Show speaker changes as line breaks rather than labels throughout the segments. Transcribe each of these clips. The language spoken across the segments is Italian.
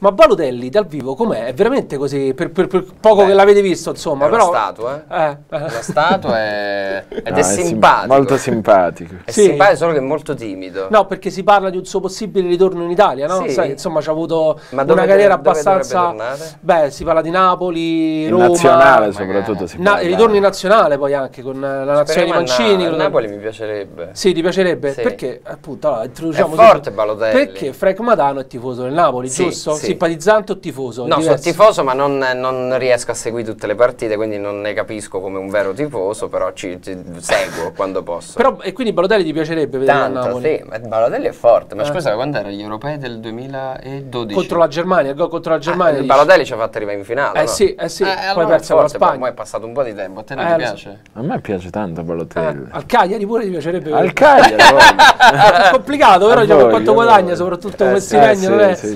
Ma Balotelli dal vivo com'è? È veramente così? Per, per- per poco
Beh,
che l'avete visto, insomma.
È una
però,
statua, eh?
Eh, eh.
Una statua è... ed
No,
è
sim-
simpatico.
molto simpatico.
È
Sì.
simpatico, solo che è molto timido.
No, perché si parla di un suo possibile ritorno in Italia, no?
Sì.
Sai, insomma, c'ha avuto
Ma
una carriera
dove
abbastanza. Beh, si parla di Napoli,
In
Roma.
nazionale soprattutto si
Na-
parla.
ritorno in nazionale poi anche con eh, la nazione di Mancini.
Na- Napoli mi piacerebbe.
Sì, ti piacerebbe?
Sì.
Perché appunto allora, introduciamo
È forte Balotelli.
Perché Frank Madano è tifoso del Napoli,
Sì,
giusto?
sì.
Simpatizzante o tifoso?
No, sono
Diverso.
tifoso, ma non, non riesco a seguire tutte le partite, quindi non ne capisco come un vero tifoso, però ci, ci seguo quando posso.
Però, e quindi Balotelli ti piacerebbe vedere a
Tanto,
Napoli?
sì, ma Balotelli è forte. Ma
Eh.
scusa, quando era gli europei del 2012?
Contro la Germania, il gol contro la Germania.
Ah, il
dici?
Balotelli ci ha fatto arrivare in finale.
Eh
no?
sì, eh sì, poi
allora
persa con la Spagna.
mo è passato un po' di tempo. A te non
Eh,
ti
so.
piace?
A me piace tanto
Eh,
Balotelli.
al Cagliari pure ti piacerebbe
Al
vedere.
Cagliari, voglio.
è complicato, però
A
diciamo, quanto
a
guadagna, soprattutto
Eh,
come
sì,
stipendio,
sì,
non è
sì,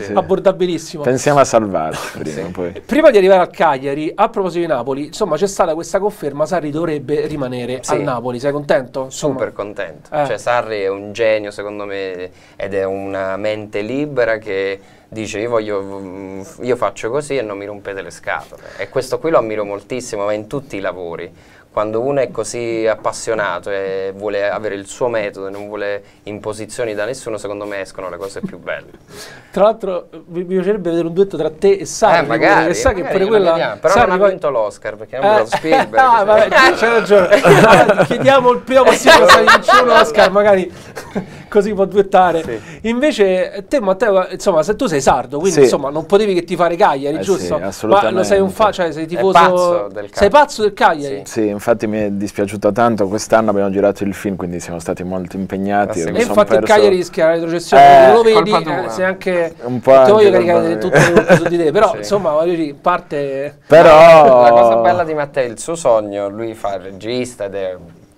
sì.
abbordabilissimo.
Pensiamo a salvarci prima, poi.
Prima di arrivare al Cagliari, a proposito di Napoli, insomma c'è stata questa conferma, Sarri dovrebbe rimanere
Sì.
al Napoli, sei contento? Insomma.
Super contento.
Eh.
Cioè, Sarri è un genio, secondo me, ed è una mente libera che dice io, voglio, io faccio così e non mi rompete le scatole. E questo qui lo ammiro moltissimo, ma in tutti i lavori. Quando uno è così appassionato e vuole avere il suo metodo e non vuole imposizioni da nessuno, secondo me escono le cose più belle.
Tra l'altro mi piacerebbe vedere un duetto tra te e Sarri,
eh,
pure,
magari,
che
magari glielo
quella...
Però
Sarri
non ha
poi-
vinto l'Oscar perché non lo Spielberg.
ah,
sì.
vabbè, c'è ragione. Allora, chiediamo il prima possibile se vince un Oscar, magari così può duettare.
Sì.
Invece, te, Matteo, insomma, se tu sei sardo, quindi
Sì.
insomma, non potevi che ti fare Cagliari,
Eh sì,
giusto? Ma
assolutamente.
lo sei un fa, cioè sei tifoso.
pazzo del
Sei pazzo del Cagliari?
Sì, infatti mi è dispiaciuto tanto. Quest'anno abbiamo girato il film, quindi siamo stati molto impegnati.
E infatti il
perso-
Cagliari rischia la retrocessione,
Eh,
non lo vedi, eh, sei anche
Un po'
ti
anche
voglio caricare tutto su di te, però
Sì.
insomma, voglio dire, parte
Però
La cosa bella di Matteo, il suo sogno, lui fa il regista ed è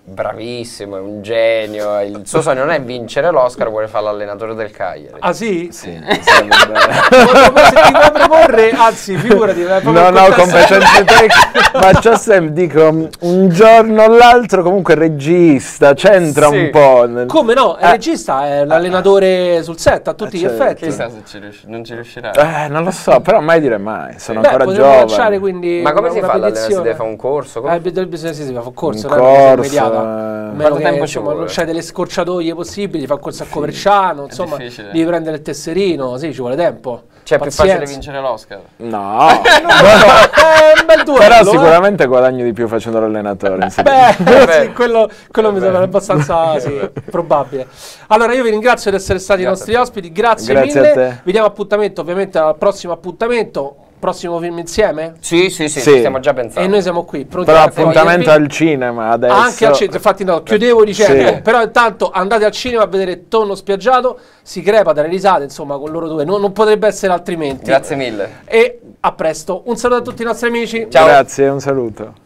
bravissimo, è un genio. Il suo sogno non è vincere l'Oscar, vuole fare l'allenatore del Cagliari.
Ah sì?
Sì.
Proprio se ti vuoi proporre, anzi, figurati, è proprio
No, no, competenze tecniche, ma c'ho sempre, dico, un giorno o l'altro comunque regista, c'entra
Sì.
un po'. nel-
Come no? Il
Eh.
regista è l'allenatore sul set a tutti
Eh,
gli
certo.
effetti.
Chissà se ci riusci- non ci riuscirà.
Eh, non lo so, però mai dire mai, sono
Beh,
ancora giovane.
quindi
Ma come
una,
si fa l'allenatore? Si deve fare un corso? Come-
Eh, bisogna, sì, si fa un corso,
Un
è
corso, eh.
Quanto
che,
tempo ci vuole?
c'hai delle scorciatoie possibili, fa un corso a Coverciano, insomma, devi prendere il tesserino, sì, ci vuole tempo.
Cioè, è più
Pazienza.
facile vincere l'Oscar.
No,
è un bel duello,
però
eh.
sicuramente guadagno di più facendo l'allenatore.
Beh,
Beh.
sì, quello, quello mi sembra abbastanza sì, probabile. Allora, io vi ringrazio di essere stati i
Grazie
nostri
a te.
ospiti, grazie,
Grazie
mille.
a te.
Vi diamo appuntamento ovviamente al prossimo appuntamento, prossimo film insieme.
Sì, sì, sì,
Sì.
ci stiamo già pensando.
E noi siamo qui, pronti
Però appuntamento al cinema adesso.
Anche al cinema, infatti no, chiudevo dicendo,
Sì.
però intanto andate al cinema a vedere Tonno Spiaggiato, si crepa dalle risate, insomma, con loro due, non, non potrebbe essere altrimenti.
Grazie mille.
E a presto, un saluto a tutti i nostri amici.
Ciao.
Grazie, un saluto.